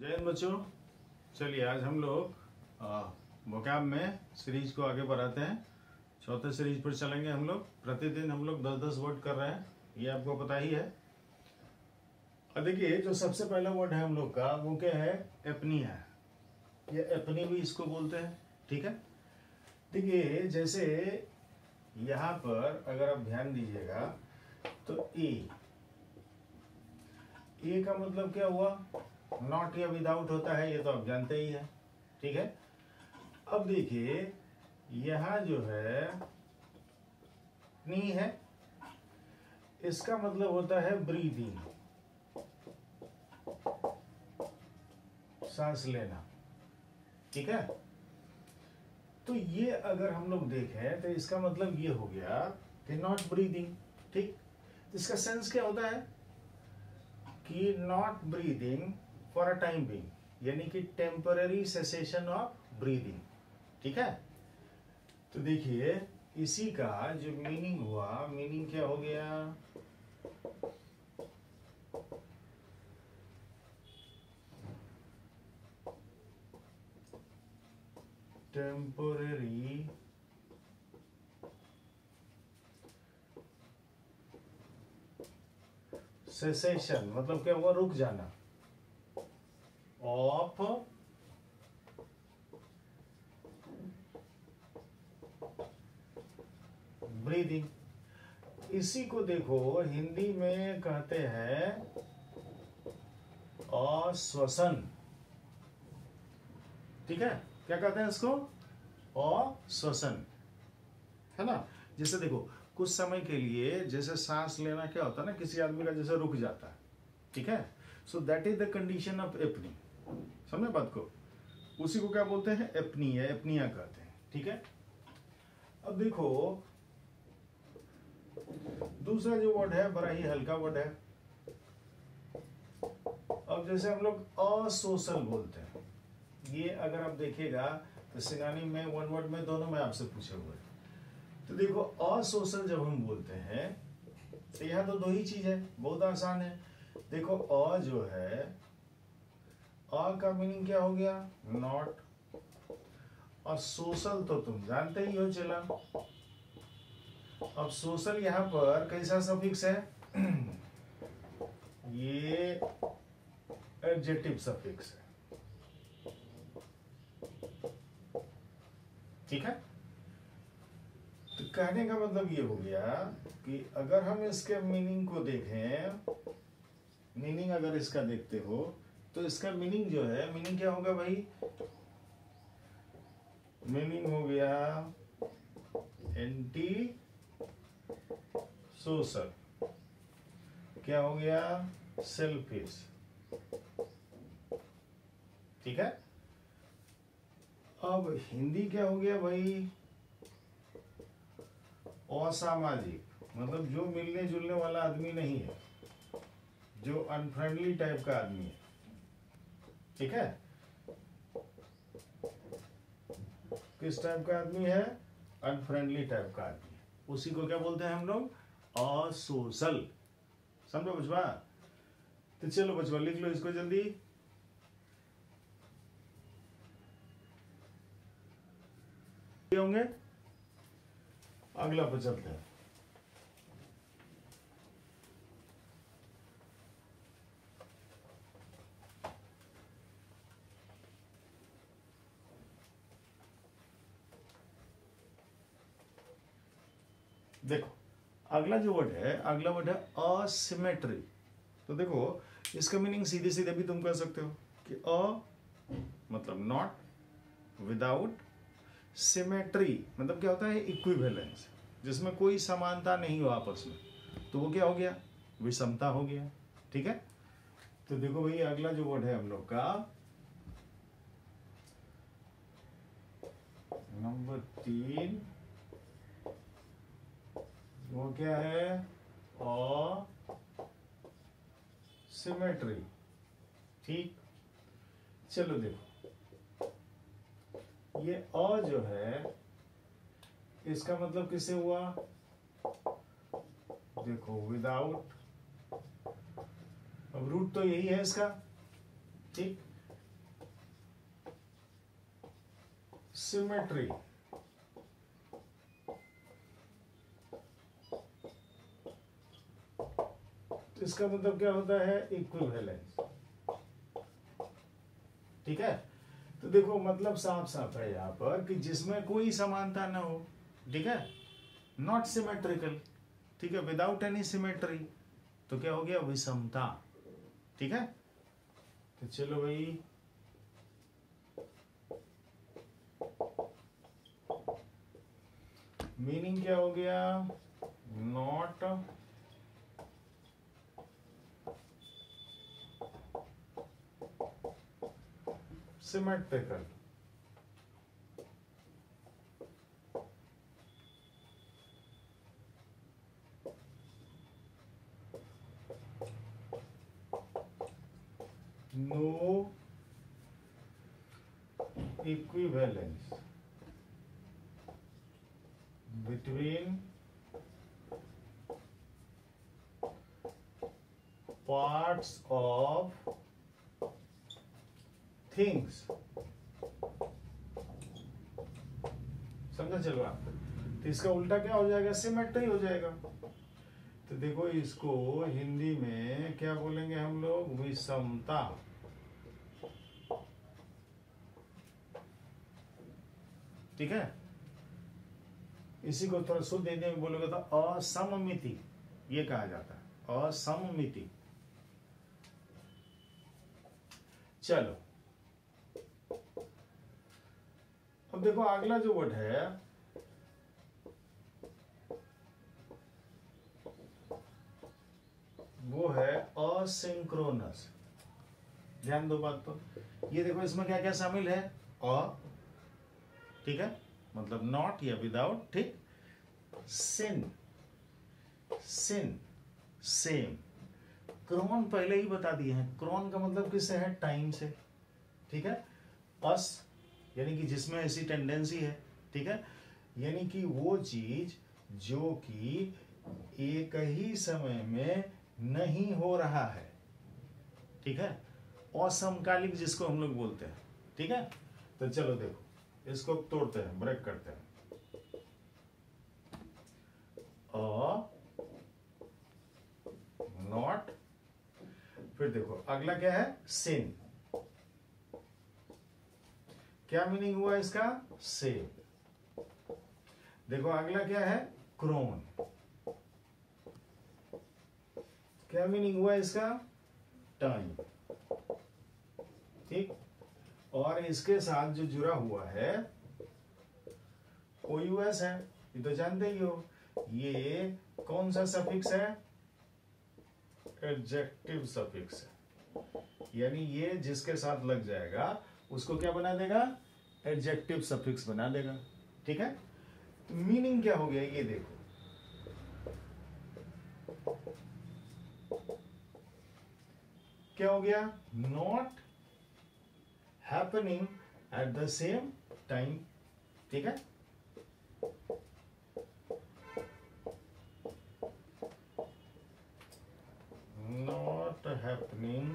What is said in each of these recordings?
जय हिंद बच्चों। चलिए, आज हम लोग वोकैब में सीरीज़ को आगे बढ़ाते हैं। चौथे सीरीज़ पर चलेंगे हम लोग। प्रतिदिन हम लोग दस दस वर्ड कर रहे हैं। ये आपको पता ही है। और देखिए, जो सबसे पहला वर्ड है हम लोग का, वो क्या है? एपनी है। ये एपनी भी इसको बोलते हैं। ठीक है? देखिए, जैसे यहाँ पर अगर आप ध्यान दीजिएगा तो ए ए का मतलब क्या हुआ? नॉट या विदाउट होता है, ये तो आप जानते ही हैं। ठीक है? अब देखिए, यहाँ जो है, नी है, इसका मतलब होता है ब्रीदिंग सांस लेना। ठीक है? तो ये अगर हम लोग देखें तो इसका मतलब ये हो गया कि नॉट ब्रीदिंग ठीक? इसका सेंस क्या होता है? कि not breathing for a time being यानी कि टेम्पररी सेसेशन ऑफ़ ब्रीदिंग ठीक है? तो देखिए, इसी का जो मीनिंग हुआ मीनिंग क्या हो गया? टेम्पररी सेसेशन मतलब क्या हुआ? रुक जाना। ऑफ़ ब्रीदिंग इसी को देखो, हिंदी में कहते हैं अश्वसन। ठीक है? क्या कहते हैं इसको? अश्वसन। है ना? जैसे देखो, कुछ समय के लिए जैसे सांस लेना क्या होता है ना, किसी आदमी का जैसे रुक जाता है। ठीक है? So that is the condition of apnoea समझे बात को। उसी को क्या बोलते हैं? एपनी है एपनिया कहते हैं। ठीक है? अब देखो, दूसरा जो वर्ड है, बड़ा ही हल्का वर्ड है। अब जैसे हम लोग असोशल बोलते हैं। ये अगर आप देखिएगा तो सिनानी में वन वर्ड में दोनों में आपसे पूछे हुए तो देखो, असोशल जब हम बोलते हैं तो यहाँ तो दो ही चीज़ है, बहुत आसान है। देखो, अ जो है अ का मीनिंग क्या हो गया? नॉट और सोशल तो तुम जानते ही हो, चला। अब सोशल यहाँ पर कैसा सफिक्स है। ये एडजेक्टिव सफिक्स है। ठीक है? तो कहने का मतलब ये हो गया कि अगर हम इसके मीनिंग को देखें मीनिंग अगर इसका देखते हो तो इसका मीनिंग जो है मीनिंग क्या होगा भाई? मीनिंग हो गया एंटी सोशल क्या हो गया? सेल्फिश ठीक है? अब हिंदी क्या हो गया भाई? असामाजिक. मतलब जो मिलने जुलने वाला आदमी नहीं है, जो अनफ्रेंडली टाइप का आदमी है ठीक है? किस टाइप का आदमी है? अनफ्रेंडली टाइप का आदमी उसी को क्या बोलते हैं हम लोग? असोशल समझो बचवा? तो चलो बचवा, लिख लो इसको जल्दी। होंगे। अगला पर चलते हैं देखो अगला जो वर्ड है, अगला वर्ड है असिमेट्री तो देखो, इसका मीनिंग सीधे सीधे भी तुम कह सकते हो कि अ मतलब नॉट विदाउट सिमेट्री मतलब क्या होता है इक्विवेलेंस जिसमें कोई समानता नहीं हो आपस में। तो वो क्या हो गया? विषमता हो गया, ठीक है? तो देखो भाई अगला जो वर्ड है हम लोग का नंबर तीन वो क्या है और सिमेट्री ठीक? चलो देखो। ये अ जो है, इसका मतलब किसे हुआ? देखो विदाउट अब रूट तो यही है इसका। ठीक? सिमेट्री तो इसका मतलब क्या होता है? इक्विवेलेंस ठीक है? तो देखो मतलब साफ़ साफ़ है यहाँ पर कि जिसमें कोई समानता ना हो, ठीक है? नॉट सिमेट्रिकल ठीक है? विदाउट एनी सिमेट्री तो क्या हो गया? विषमता. ठीक है? तो चलो भाई। मीनिंग क्या हो गया? Not symmetrical. No equivalence between parts of things समझा चलो आप तो इसका उल्टा क्या हो जाएगा? सिमेट्री हो जाएगा। तो देखो इसको हिंदी में क्या बोलेंगे हम लोग? विषमता। ठीक है? इसी को थोड़ा शुद्ध हिंदी में बोलोगे तो असममिति, ये कहा जाता है। असममिति। चलो अब देखो, अगला जो वर्ड है, वो है असिंक्रोनस ध्यान दो बात पर। ये देखो, इसमें क्या क्या शामिल है? अ ठीक है? मतलब नॉट या विदाउट ठीक? सिन सिन सेम क्रोन पहले ही बता दिए हैं। क्रोन का मतलब किससे है? टाइम से। ठीक है? अस यानी कि जिसमें ऐसी टेंडेंसी है, ठीक है? यानी कि वो चीज़ जो कि एक ही समय में नहीं हो रहा है, ठीक है? असमकालिक जिसको हम लोग बोलते हैं, ठीक है? तो चलो देखो, इसको तोड़ते हैं ब्रेक करते हैं। अ नॉट फिर देखो, अगला क्या है? सिन क्या मीनिंग हुआ इसका? सेव देखो अगला क्या है? क्रोन क्या मीनिंग हुआ इसका? टाइम ठीक? और इसके साथ जो जुड़ा हुआ है ओ यूएस है। ये तो जानते ही हो। ये कौन सा सफिक्स है? एडजेक्टिव सफिक्स है। यानी ये जिसके साथ लग जाएगा उसको क्या बना देगा? एडजेक्टिव सफिक्स बना देगा। ठीक है? तो मीनिंग क्या हो गया? ये देखो। क्या हो गया? Not happening at the same time ठीक है? Not happening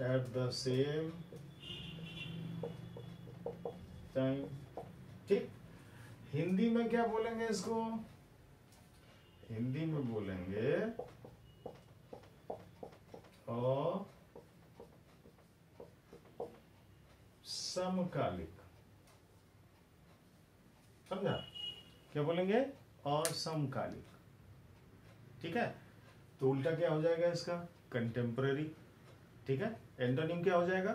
at the same time ठीक? हिंदी में क्या बोलेंगे इसको? हिंदी में बोलेंगे समकालिक। समझा? क्या बोलेंगे? असमकालिक। ठीक है? तो उल्टा क्या हो जाएगा इसका? कंटेम्पररी ठीक है? एंटोनिम क्या हो जाएगा?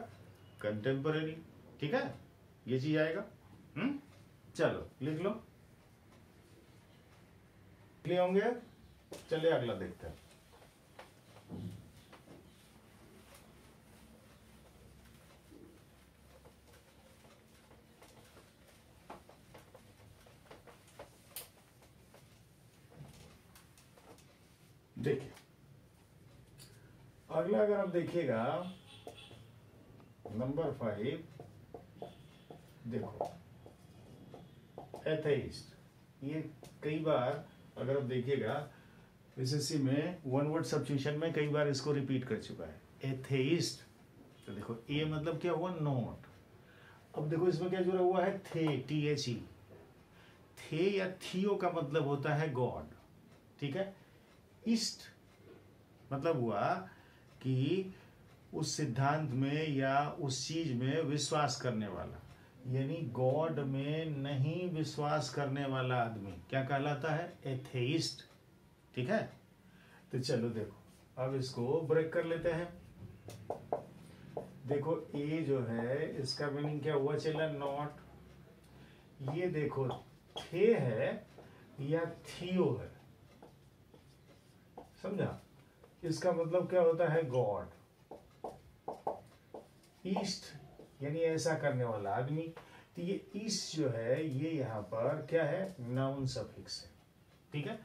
कंटेम्पररी ठीक है? ये चीज़ आएगा। हम्म? चलो, लिख लो। लिए होंगे। चलिए अगला देखते हैं। देखिए अगला अगर आप देखिएगा नंबर फाइव देखो एथेइस्ट ये कई बार अगर आप देखिएगा एसएससी में वन वर्ड सब्स्टिट्यूशन में कई बार इसको रिपीट कर चुका है। एथेइस्ट तो देखो ए मतलब क्या हुआ? नॉट अब देखो, इसमें क्या जुड़ा हुआ है? थे टी एच ई थे या थियो का मतलब होता है गॉड ठीक है? ईस्ट मतलब हुआ कि उस सिद्धांत में या उस चीज़ में विश्वास करने वाला। यानी गॉड में नहीं विश्वास करने वाला आदमी। क्या कहलाता है? एथेइस्ट ठीक है? तो चलो देखो, अब इसको ब्रेक कर लेते हैं। देखो ए जो है, इसका मीनिंग क्या हुआ चला? नॉट ये देखो थे है या थियो है? समझा? इसका मतलब क्या होता है? गॉड ईस्ट यानी ऐसा करने वाला आदमी तो ये ईस्ट जो है, ये यहाँ पर क्या है? नाउन सफिक्स है। ठीक है?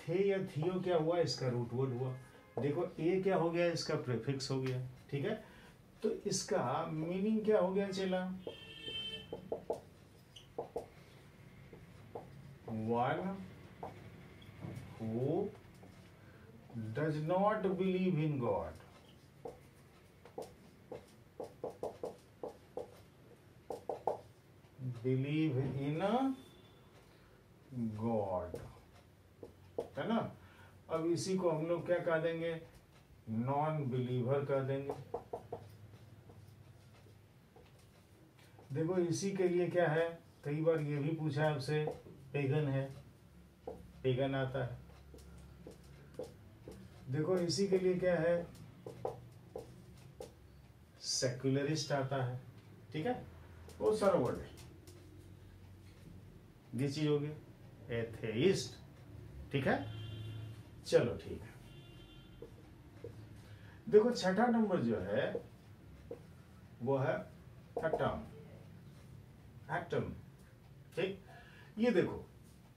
थे या थियो क्या हुआ? इसका रूट वर्ड हुआ। देखो ए क्या हो गया? इसका प्रीफिक्स हो गया। ठीक है? तो इसका मीनिंग क्या हो गया चला? One who does not believe in God. Believe in God. है ना? अब इसी को हम लोग क्या कह देंगे? नॉन बिलीवर कह देंगे। देखो, इसी के लिए क्या है? कई बार ये भी पूछा है आपसे पेगन है। पेगन आता है। देखो इसी के लिए क्या है? सेक्युलरिस्ट आता है ठीक है? वो सारा वर्ड है। ये चीज़ होगी एथेइस्ट ठीक है? चलो ठीक है। देखो छठा नंबर जो है वो है एटम एटम ठीक? ये देखो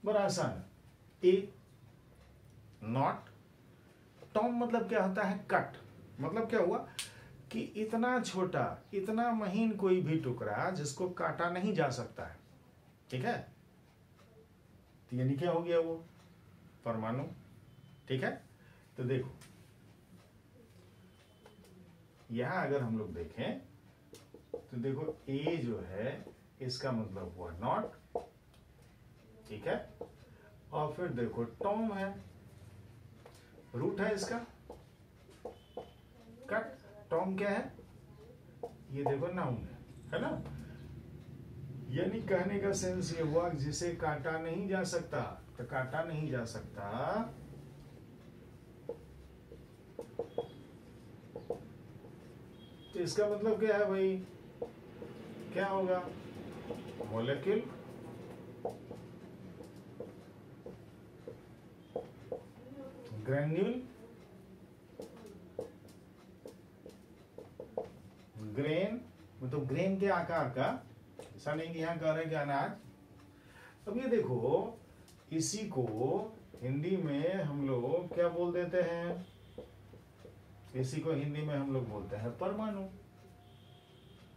बड़ा आसान है। ए नॉट टॉम मतलब क्या होता है? कट। मतलब क्या हुआ कि इतना छोटा, इतना महीन कोई भी टुकड़ा जिसको काटा नहीं जा सकता है। ठीक है? तो यानी क्या हो गया वो? परमाणु। ठीक है? तो देखो। यहाँ अगर हम लोग देखें तो देखो ए जो है, इसका मतलब हुआ नॉट। ठीक है? और फिर देखो, टॉम है। रूट है इसका? कट। टॉम क्या है? ये देखो नाउन है है ना? यानी कहने का सेंस ये हुआ जिसे काटा नहीं जा सकता तो काटा नहीं जा सकता। तो इसका मतलब क्या है भाई? क्या होगा? मोलिक्यूल। ग्रेन्यूल, ग्रेन मतलब ग्रेन के आकार का ऐसा नहीं कि यहाँ कह रहे कि अनाज। अब ये देखो, इसी को हिंदी में हम लोग क्या बोल देते हैं? इसी को हिंदी में हम लोग बोलते हैं परमाणु।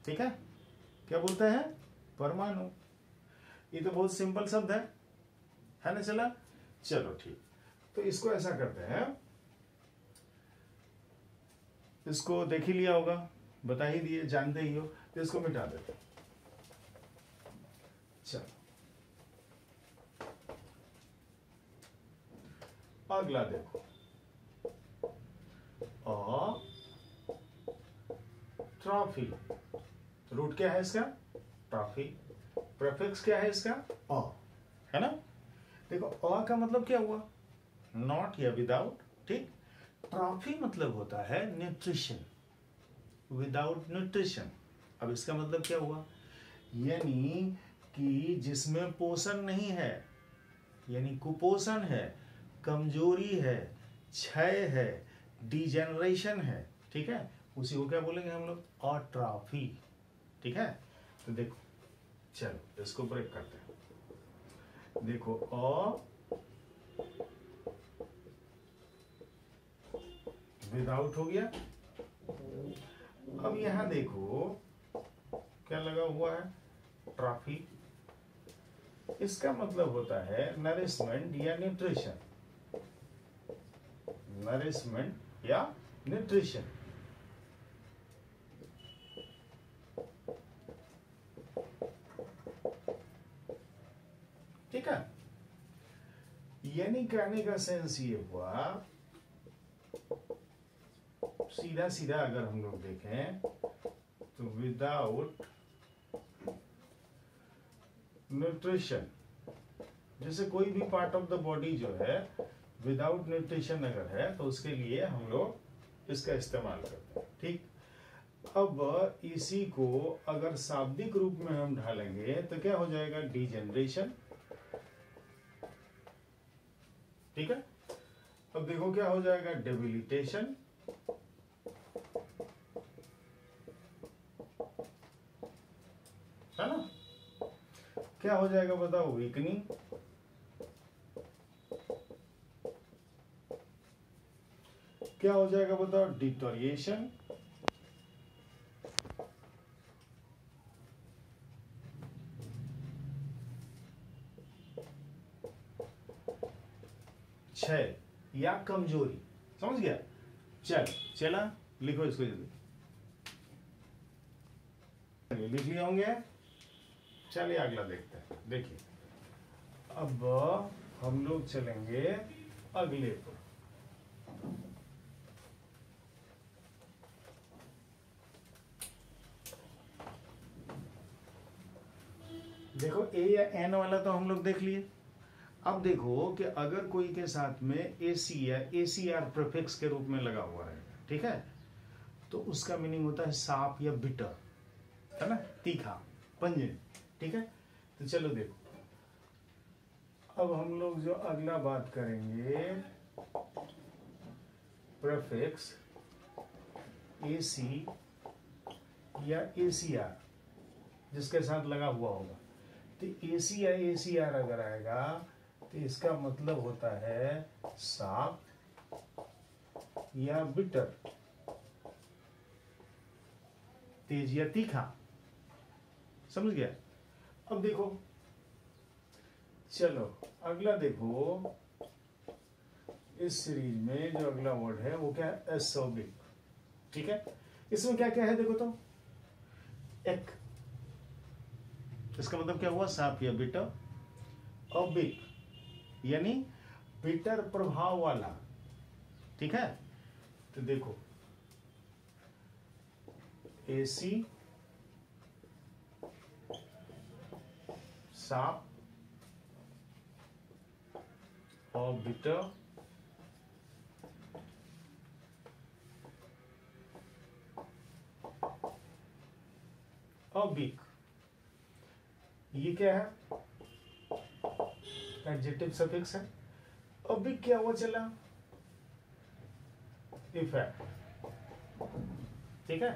ठीक है? क्या बोलते हैं? परमाणु। ये तो बहुत सिंपल शब्द है। है ना, चला? चलो, ठीक। तो इसको ऐसा करते हैं। इसको देख ही लिया होगा, बता ही दिए, जानते ही हो तो इसको मिटा देते चलो। अगला देखो। अ, ट्रॉफी। रूट क्या है इसका? ट्रॉफी। प्रेफिक्स क्या है इसका? अ। है ना? देखो, अ का मतलब क्या हुआ? नॉट या विदाउट ठीक? ट्रॉफी मतलब होता है न्यूट्रिशन विदाउट न्यूट्रिशन अब इसका मतलब क्या हुआ? यानी कि जिसमें पोषण नहीं है, यानी कुपोषण है, कमज़ोरी है, क्षय है डिजेनरेशन है, ठीक है? उसी को क्या बोलेंगे हम लोग? अट्राफी ठीक है? तो देखो, चलो, इसको ब्रेक करते हैं। देखो, अ विदाउट हो गया। अब यहाँ देखो, क्या लगा हुआ है? ट्रॉफी इसका मतलब होता है नरिशमेंट या न्यूट्रिशन नरिशमेंट या न्यूट्रिशन ठीक है? यानी कहने का सेंस ये हुआ सीधा सीधा अगर हम लोग देखें तो विदाउट न्यूट्रिशन जैसे कोई भी पार्ट ऑफ़ द बॉडी जो है विदाउट न्यूट्रिशन अगर है तो उसके लिए हम लोग इसका इस्तेमाल करते हैं, ठीक? अब इसी को अगर शाब्दिक रूप में हम ढालेंगे तो क्या हो जाएगा? डिजेनरेशन ठीक है? अब देखो क्या हो जाएगा? डेबिलिटेशन है ना क्या हो जाएगा बताओ वीकनिंग क्या हो जाएगा बताओ डिटोरिएशन या कमज़ोरी? समझ गया? चल, चला, लिखो इसको जल्दी। लिख लिए होंगे? चलिए अगला देखते हैं। देखिए। अब हम लोग चलेंगे अगले पर। देखो ए या एन वाला तो हम लोग देख लिए। अब देखो कि अगर कोई के साथ में ए सी या ए सी आर प्रोफिक्स के रूप में लगा हुआ है ठीक है? तो उसका मीनिंग होता है साफ़ या बिटर है ना? तीखा पंजन ठीक है? तो चलो देखो। अब हम लोग जो अगला बात करेंगे प्रोफिक्स ए सी या ए सी आर जिसके साथ लगा हुआ होगा। तो ए सी या ए सी आर अगर आएगा तो इसका मतलब होता है साफ़ या बिटर। तेज या तीखा। समझ गया? अब देखो। चलो, अगला देखो। इस सीरीज़ में जो अगला वर्ड है, वो क्या है? एसोबिक ठीक है? इसमें क्या क्या है देखो तो? एक। इसका मतलब क्या हुआ? साफ़ या बिटर ओबिक यानी बिटर प्रभाव वाला। ठीक है? तो देखो। एसी साप और बिटर और बिक ये क्या है? एडजेक्टिव सफिक्स है। और बिक क्या हुआ चला? इफ़ेक्ट ठीक है?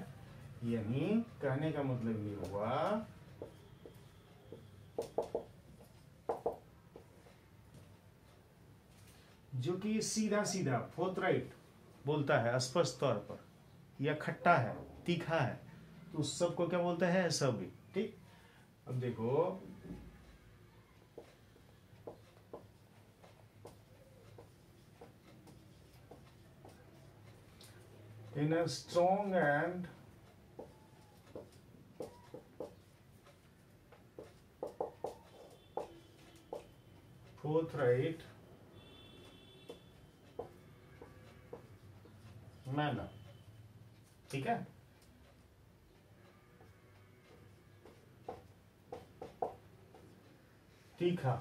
यानी कहने का मतलब ये हुआ जो कि सीधा सीधा फोर्थराइट बोलता है, स्पष्ट तौर पर, या खट्टा है, तीखा है तो उस सबको क्या बोलते हैं? सब भी ठीक? अब देखो। In a strong and forthright manner ठीक है? तीखा।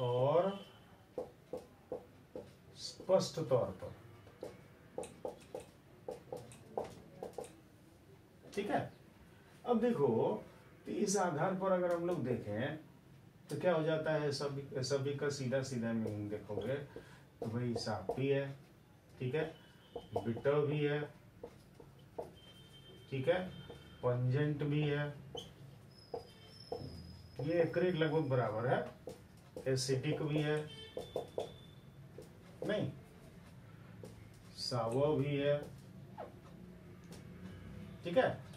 और स्पष्ट तौर पर। ठीक है? अब देखो तो इस आधार पर अगर हम लोग देखें तो क्या हो जाता है, सभी सभी का सीधा सीधा मीनिंग देखोगे तो भाई सापी है, ठीक है? बिटर भी है, ठीक है? पंजेंट भी है। ये एक्रेट लगभग बराबर है। एसिटिक भी है। नहीं, सावो भी है। ठीक है?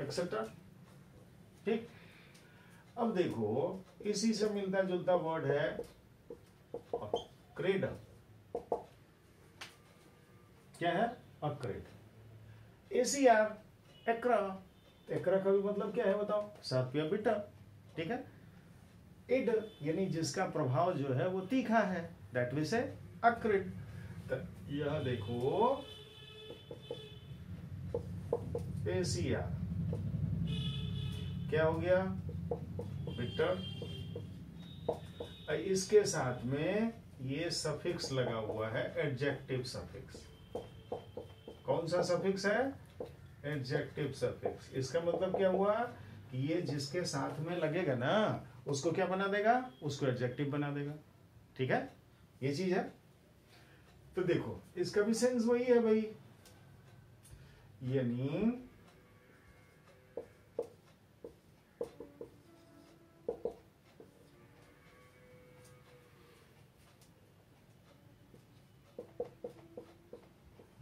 एक्सेट्रा ठीक? अब देखो, इसी से मिलता जुलता वर्ड है अक्रेड क्या है? अक्रेड एसीआर एक्रा। एक्रा का भी मतलब क्या है बताओ? सातविया बिटर ठीक है? इड, यानी जिसका प्रभाव जो है वो तीखा है। दैट वी से अक्रिड तो यह देखो एसीआर क्या हो गया? बिटर इसके साथ में ये सफिक्स लगा हुआ है एडजेक्टिव सफिक्स कौन सा सफिक्स है? एडजेक्टिव सफिक्स इसका मतलब क्या हुआ? कि ये जिसके साथ में लगेगा ना, उसको क्या बना देगा? उसको एडजेक्टिव बना देगा। ठीक है? ये चीज़ है। तो देखो, इसका भी सेंस वही है भाई। यानी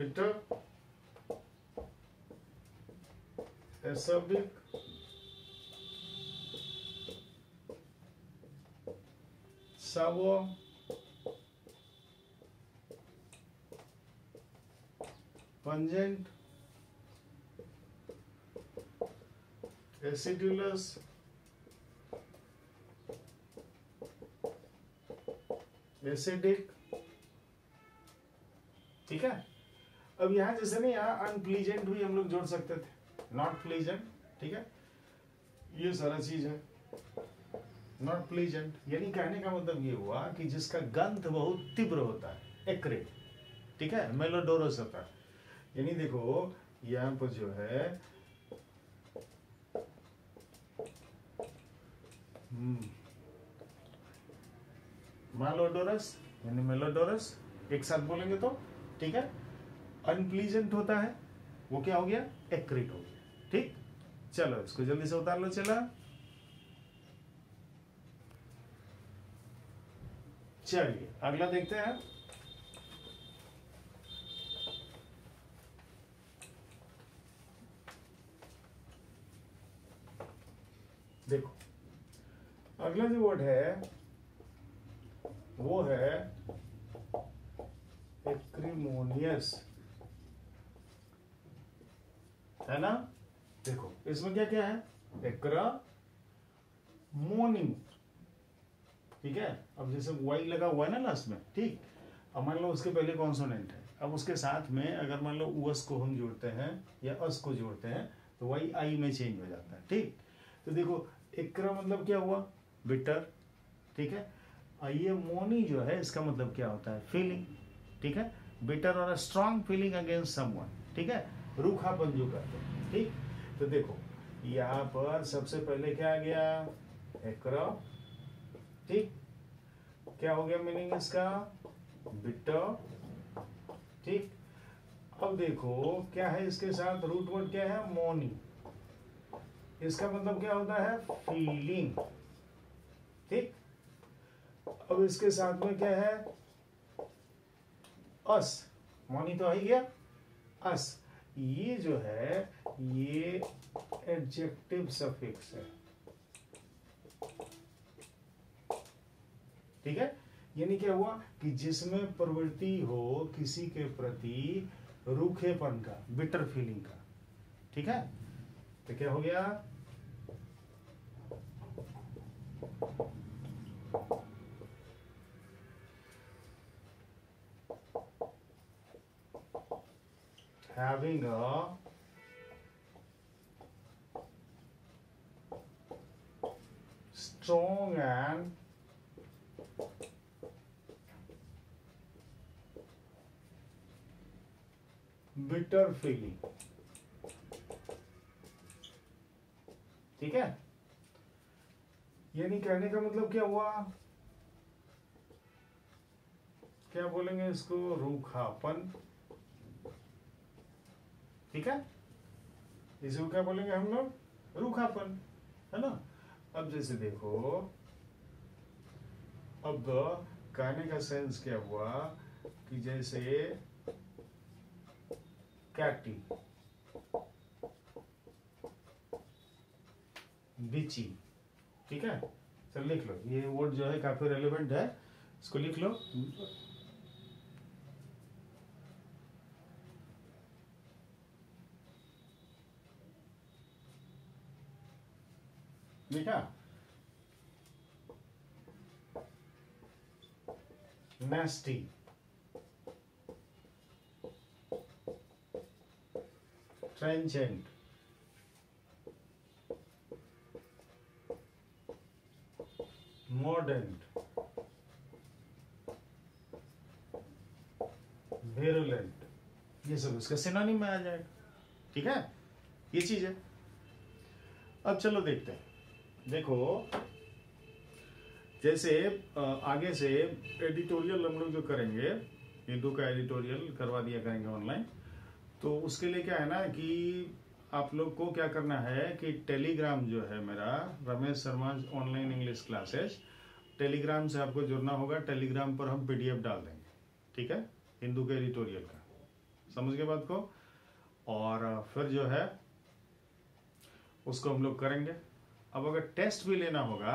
बेटा ऐसा भी सावो पंजेंट एसिडुलस एसिडिक ठीक है? अब यहाँ जैसे ना यहाँ अनप्लीजेंट भी हम लोग जोड़ सकते थे। नॉट प्लीजेंट ठीक है? ये सारा चीज़ है। नॉट प्लीजेंट यानी कहने का मतलब ये हुआ कि जिसका गंध बहुत तीव्र होता है एक्रेट ठीक है? मेलोडोरस होता है। यानी देखो यहाँ पर जो है मालोडोरस हम्म, यानी मेलोडोरस एक साथ बोलेंगे तो ठीक है? अनप्लीजेंट होता है, वो क्या हो गया? एक्रिट हो गया। ठीक? चलो, इसको जल्दी से उतार लो, चला। चलिए, अगला देखते हैं। देखो, अगला जो वर्ड है, वो है एक्रीमोनियस है ना? देखो, इसमें क्या क्या है? एक्रा मोनी ठीक है? अब जैसे वाई लगा हुआ है ना लास्ट में, ठीक? अब मान लो उसके पहले कॉन्सोनेंट है। अब उसके साथ में अगर मान लो उस को हम जोड़ते हैं या अस को जोड़ते हैं तो वाई आई में चेंज हो जाता है, ठीक? तो देखो, एक्रा मतलब क्या हुआ? बिटर ठीक है? ये मोनी जो है, इसका मतलब क्या होता है? फीलिंग ठीक है? बिटर और a strong feeling against someone ठीक है? रूखापन जो करते हैं, ठीक? तो देखो, यहाँ पर सबसे पहले क्या आ गया? एक्रा, ठीक? क्या हो गया मीनिंग इसका? बिटर ठीक? अब देखो, क्या है इसके साथ? रूट वर्ड क्या है? मोनी इसका मतलब क्या होता है? फीलिंग ठीक? अब इसके साथ में क्या है? अस मोनी तो आ ही गया? अस ये जो है, ये एडजेक्टिव सफिक्स है। ठीक है? यानी क्या हुआ कि जिसमें प्रवृत्ति हो, किसी के प्रति रूखेपन का बिटर फीलिंग का। ठीक है? तो क्या हो गया? Having a strong and bitter feeling. ठीक है? यानी कहने का मतलब क्या हुआ? क्या बोलेंगे इसको? रूखापन। ठीक है? इसे क्या बोलेंगे हम लोग? रूखापन, है ना? अब जैसे देखो, अब कहने का सेंस क्या हुआ कि जैसे कैटी, बिची, ठीक है? चल लिख लो। ये वर्ड जो है काफ़ी रेलिवेंट है। इसको लिख लो। लिखा nasty. Transient. Modern. Virulent. ये सब इसका सिनोनिम में आ जाएगा। ठीक है? ये चीज़ है। अब चलो देखते हैं। देखो, जैसे आगे से एडिटोरियल हम लोग जो करेंगे हिंदू का एडिटोरियल करवा दिया करेंगे ऑनलाइन तो उसके लिए क्या है ना कि आप लोग को क्या करना है कि टेलीग्राम जो है मेरा, Ramesh Sharma online English classes Telegram से आपको जुड़ना होगा टेलीग्राम पर हम पीडीएफ डाल देंगे, ठीक है? हिंदू के एडिटोरियल का, समझ गए बात को? और फिर जो है, उसको हम लोग करेंगे। अब अगर टेस्ट भी लेना होगा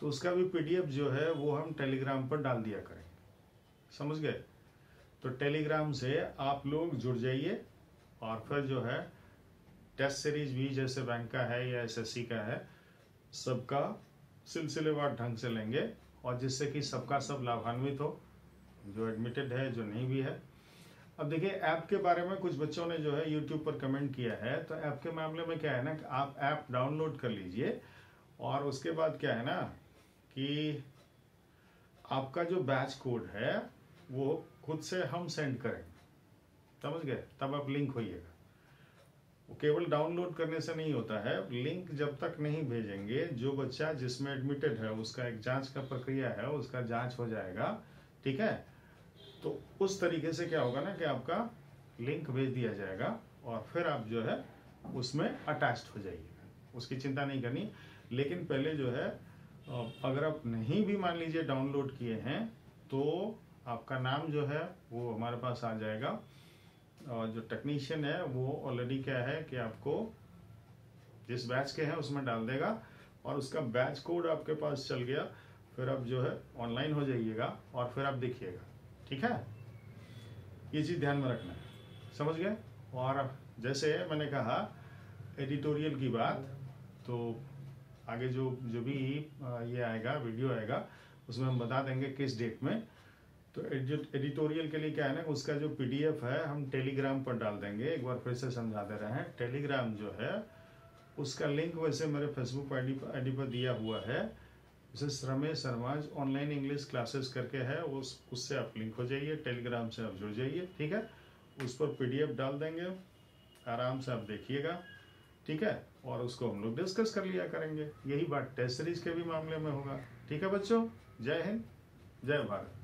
तो उसका भी पीडीएफ जो है, वो हम टेलीग्राम पर डाल दिया करेंगे समझ गए? तो टेलीग्राम से आप लोग जुड़ जाइए, और फिर जो है टेस्ट सीरीज़ भी जैसे बैंक का है या एसएससी का है, सबका सिलसिलेवार ढंग से लेंगे, और जिससे कि सबका सब लाभान्वित हो, जो एडमिटेड है, जो नहीं भी है। अब देखिए, ऐप के बारे में कुछ बच्चों ने जो है यूट्यूब पर कमेंट किया है तो ऐप के मामले में क्या है ना कि आप ऐप डाउनलोड कर लीजिए और उसके बाद क्या है ना कि आपका जो बैच कोड है, वो खुद से हम सेंड करेंगे समझ गए? तब आप लिंक होइएगा। वो केवल डाउनलोड करने से नहीं होता है लिंक जब तक नहीं भेजेंगे, जो बच्चा जिसमें एडमिटेड है, उसका एक जाँच का प्रक्रिया है, उसका जाँच हो जाएगा। ठीक है? तो उस तरीके से क्या होगा ना कि आपका लिंक भेज दिया जाएगा और फिर आप जो है उसमें अटैच्ड हो जाइएगा। उसकी चिंता नहीं करनी। लेकिन पहले जो है अगर आप नहीं भी मान लीजिए डाउनलोड किए हैं तो आपका नाम जो है वो हमारे पास आ जाएगा। और जो टेक्नीशियन है, वो ऑलरेडी क्या है कि आपको जिस बैच के हैं, उसमें डाल देगा और उसका बैच कोड आपके पास चल गया। फिर आप जो है ऑनलाइन हो जाइएगा और फिर आप देखिएगा। ठीक है? ये चीज़ ध्यान में रखना है। समझ गए? और जैसे मैंने कहा एडिटोरियल की बात तो आगे जो जो भी ये आएगा वीडियो आएगा, उसमें हम बता देंगे किस डेट में। तो एडिटोरियल के लिए क्या है ना, उसका जो पीडीएफ है, हम टेलीग्राम पर डाल देंगे। एक बार फिर से समझा दे रहे। हैं टेलीग्राम जो है, उसका लिंक वैसे मेरे फेसबुक आईडी पर आईडी पर दिया हुआ है। उसे श्रमे शर्मा ऑनलाइन इंग्लिश क्लासेस करके है उस, उससे आप लिंक हो जाइए टेलीग्राम से आप जुड़ जाइए, ठीक है? उस पर पीडीएफ डाल देंगे, आराम से आप देखिएगा, ठीक है? और उसको हम लोग डिस्कस कर लिया करेंगे। यही बात टेस्ट सीरीज़ के भी मामले में होगा, ठीक है बच्चों? जय हिंद, जय भारत।